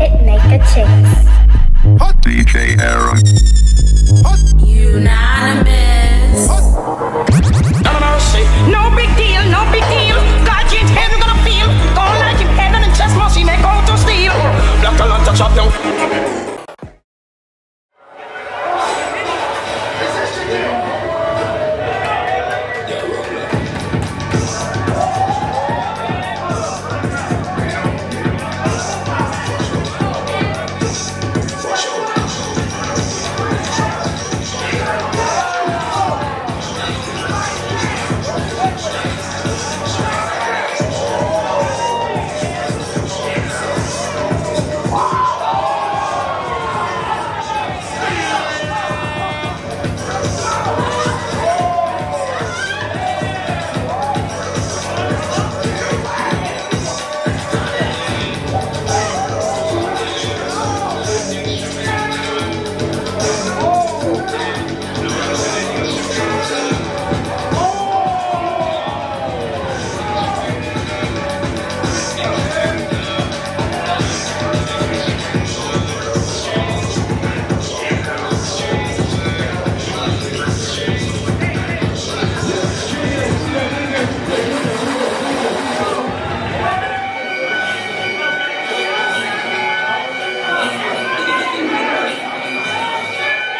it make a chase. Hot DJ Aaron. Hot. Unanimous. Hot. No, no, no, no big deal, no big deal.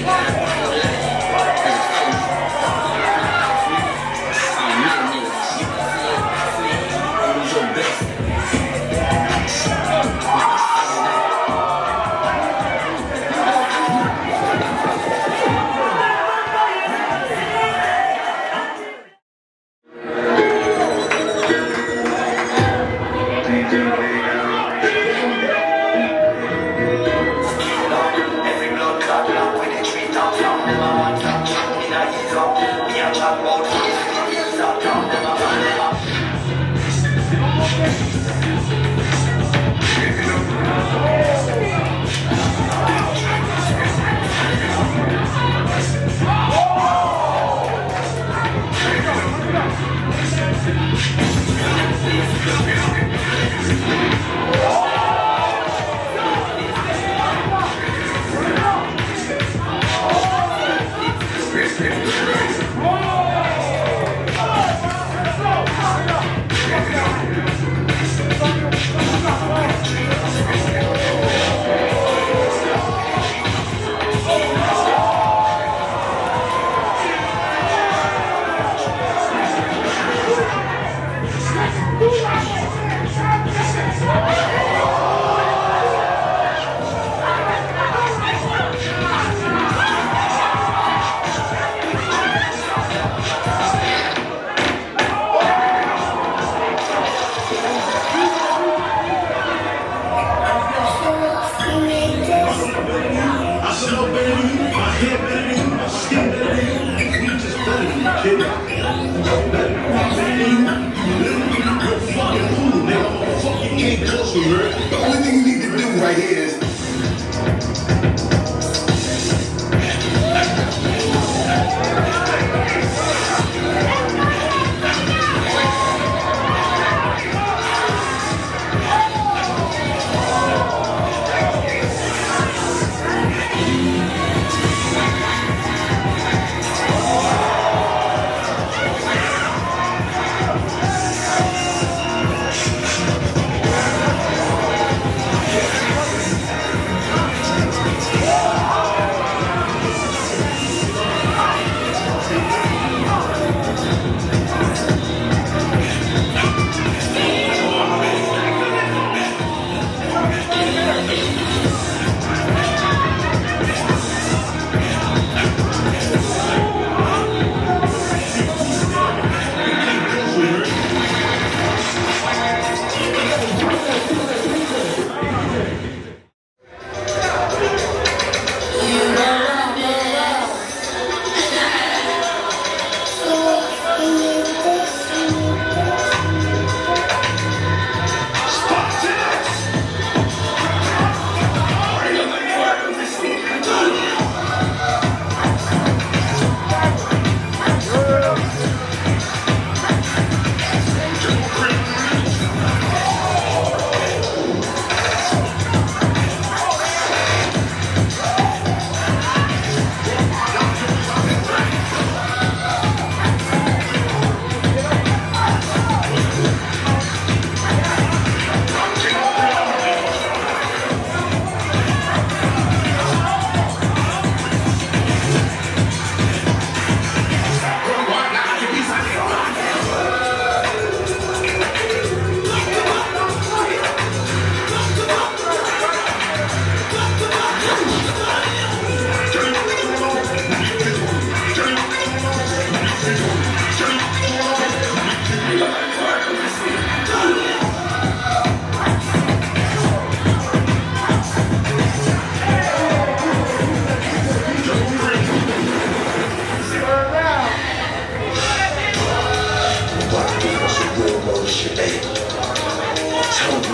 Yeah. show, baby. My hip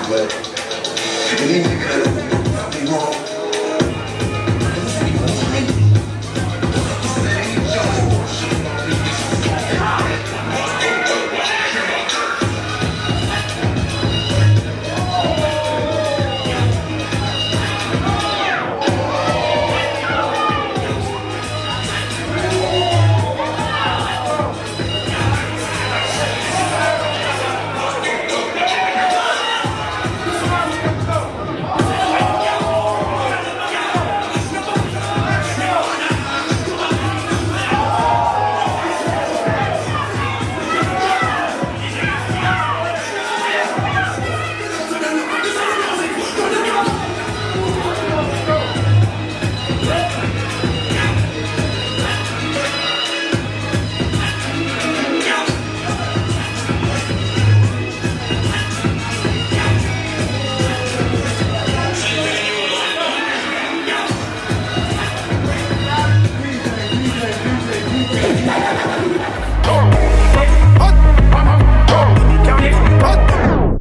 в